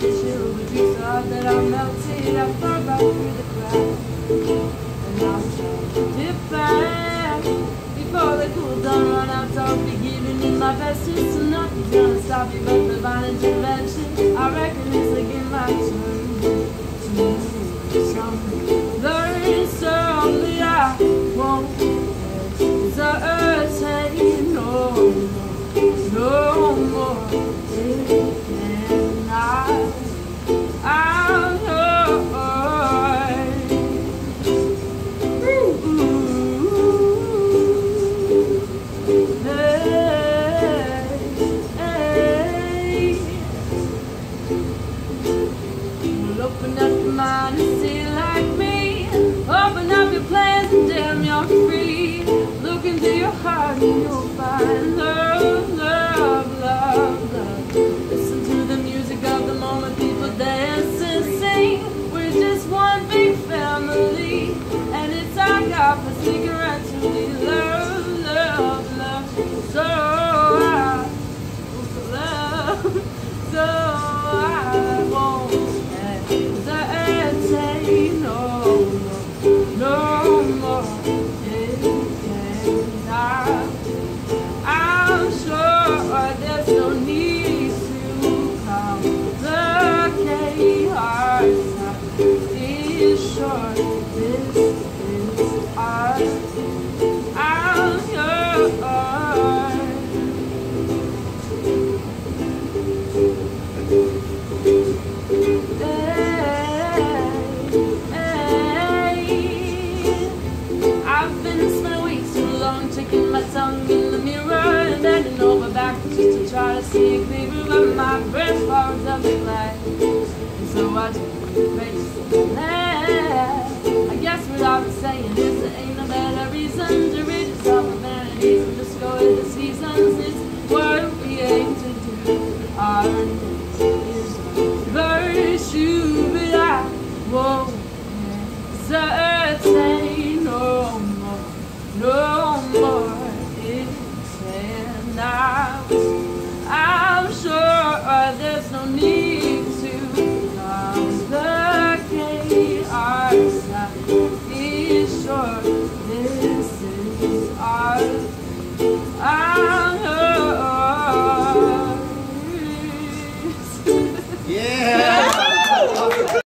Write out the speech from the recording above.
chill, but you thought that I melted. I fell right through the cracks. And I tried to dip back before the cool down run out. I'll be giving in my best. It's nothing's gonna stop you but divine intervention. I reckon it's your heart and you'll find my tongue in the mirror and bending over backwards just to try to see clearer but my breath fogs up the light. And so I take